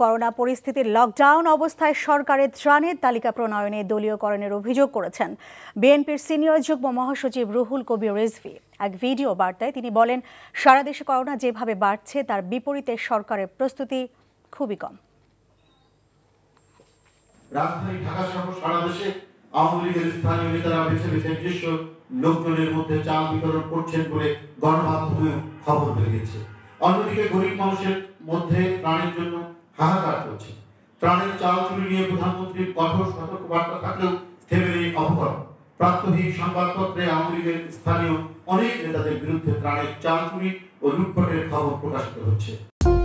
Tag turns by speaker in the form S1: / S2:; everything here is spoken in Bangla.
S1: করোনা পরিস্থিতির লকডাউন অবস্থায় সরকারের ত্রাণের তালিকা প্রণয়নে দলীয়করণের অভিযোগ করেছেন বিএনপির সিনিয়র যুগ্ম মহাসচিব রুহুল কবির রেজভি এক ভিডিও বার্তায় তিনি বলেন সারা দেশে করোনা যেভাবে বাড়ছে তার বিপরীতে সরকারের প্রস্তুতি খুবই কম
S2: রাজধানী ঢাকা সহ সারা দেশে আওয়ামী লীগের স্থানীয় নেতারা বেছে বেছে নিজস্ব লোকজনের মধ্যে চাল বিতরণ করছেন বলে গণমাধ্যমে খবর বেরিয়েছে অন্যদিকে গরিব মানুষের মধ্যে প্রাণের জন্য হাহাকার করছে প্রাণের চাল চুরি নিয়ে প্রধানমন্ত্রীর কঠোর সতর্কবার্তা থাকলেও থেমে নেই অপহরণ প্রাত্যহিক সংবাদপত্রে আওয়ামী লীগের স্থানীয় অনেক নেতাদের বিরুদ্ধে প্রাণের চাল চুরি ও লুটপাটের খবর প্রকাশিত হচ্ছে